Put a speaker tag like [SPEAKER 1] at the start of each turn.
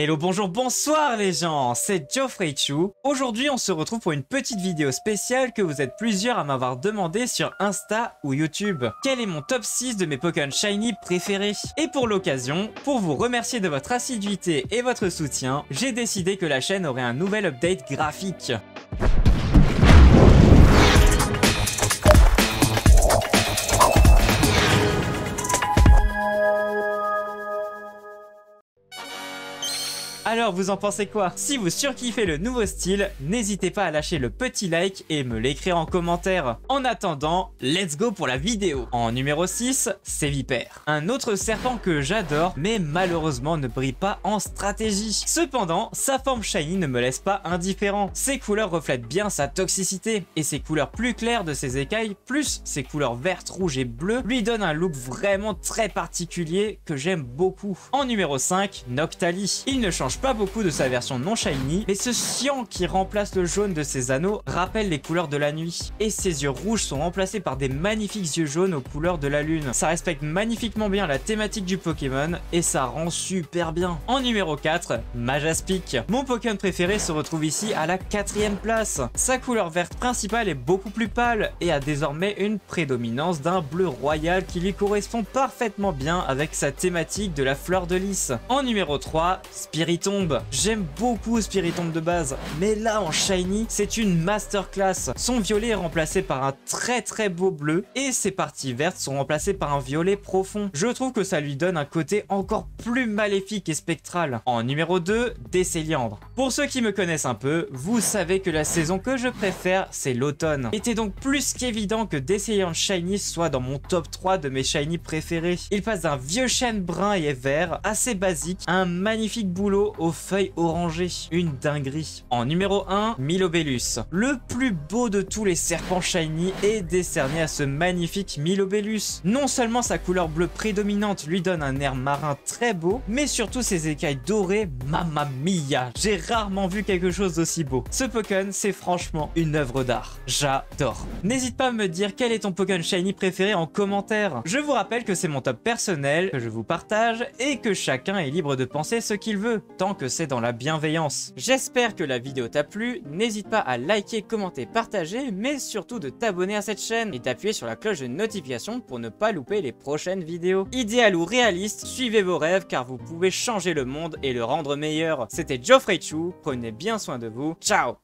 [SPEAKER 1] Hello, bonjour, bonsoir les gens, c'est Geoffrey Chu. Aujourd'hui, on se retrouve pour une petite vidéo spéciale que vous êtes plusieurs à m'avoir demandé sur Insta ou YouTube. Quel est mon top 6 de mes Pokémon Shiny préférés? Et pour l'occasion, pour vous remercier de votre assiduité et votre soutien, j'ai décidé que la chaîne aurait un nouvel update graphique. Alors vous en pensez quoi? Si vous surkiffez le nouveau style, n'hésitez pas à lâcher le petit like et me l'écrire en commentaire. En attendant, let's go pour la vidéo. En numéro 6, c'est Vipère. Un autre serpent que j'adore, mais malheureusement ne brille pas en stratégie. Cependant, sa forme shiny ne me laisse pas indifférent. Ses couleurs reflètent bien sa toxicité, et ses couleurs plus claires de ses écailles, plus ses couleurs vertes, rouges et bleues, lui donnent un look vraiment très particulier que j'aime beaucoup. En numéro 5, Noctali. Il ne change pas beaucoup de sa version non shiny, mais ce cyan qui remplace le jaune de ses anneaux rappelle les couleurs de la nuit. Et ses yeux rouges sont remplacés par des magnifiques yeux jaunes aux couleurs de la lune. Ça respecte magnifiquement bien la thématique du Pokémon et ça rend super bien. En numéro 4, Majaspic. Mon Pokémon préféré se retrouve ici à la quatrième place. Sa couleur verte principale est beaucoup plus pâle et a désormais une prédominance d'un bleu royal qui lui correspond parfaitement bien avec sa thématique de la fleur de lys. En numéro 3, J'aime beaucoup Spiritomb de base, mais là en Shiny, c'est une masterclass. Son violet est remplacé par un très très beau bleu et ses parties vertes sont remplacées par un violet profond. Je trouve que ça lui donne un côté encore plus maléfique et spectral. En numéro 2, Décéliandre. Pour ceux qui me connaissent un peu, vous savez que la saison que je préfère, c'est l'automne. Était donc plus qu'évident que Décéliandre Shiny soit dans mon top 3 de mes Shiny préférés. Il passe d'un vieux chêne brun et vert, assez basique, un magnifique boulot aux feuilles orangées. Une dinguerie. En numéro 1, Milobellus. Le plus beau de tous les serpents shiny est décerné à ce magnifique Milobellus. Non seulement sa couleur bleue prédominante lui donne un air marin très beau, mais surtout ses écailles dorées, mamma mia. J'ai rarement vu quelque chose d'aussi beau. Ce Pokémon, c'est franchement une œuvre d'art. J'adore. N'hésite pas à me dire quel est ton Pokémon shiny préféré en commentaire. Je vous rappelle que c'est mon top personnel, que je vous partage et que chacun est libre de penser ce qu'il veut, tant que c'est dans la bienveillance. J'espère que la vidéo t'a plu, n'hésite pas à liker, commenter, partager, mais surtout de t'abonner à cette chaîne et d'appuyer sur la cloche de notification pour ne pas louper les prochaines vidéos. Idéal ou réaliste, suivez vos rêves car vous pouvez changer le monde et le rendre meilleur. C'était Geoffrey Chu, prenez bien soin de vous, ciao